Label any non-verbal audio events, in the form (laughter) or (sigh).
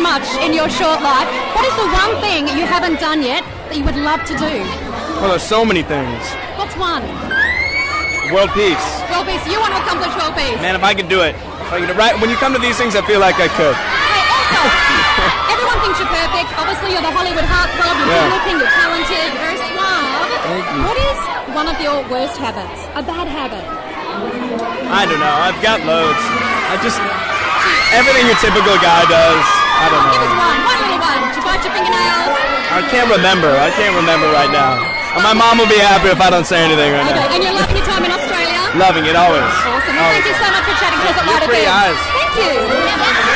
much in your short life. What is the one thing you haven't done yet that you would love to do? Well, there's so many things. What's one? World peace. World peace. You want to accomplish world peace. Man, if I could do it. If I could, right, when you come to these things, I feel like I could. Hey, also, (laughs) everyone thinks you're perfect. Obviously, you're the Hollywood heartthrob. You're Yeah. looking. You're talented. You're very suave. Thank you. What is one of your worst habits? A bad habit? I don't know. I've got loads. I just everything your typical guy does. I don't know. Give us one. One little one. Do you bite your fingernails? I can't remember. I can't remember right now. My mom will be happy if I don't say anything right Okay, now. and you're loving your time in Australia? Loving it always. Awesome. Well, thank you so much for chatting to us at Light. Thank you.